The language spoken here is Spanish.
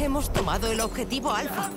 Hemos tomado el objetivo alfa.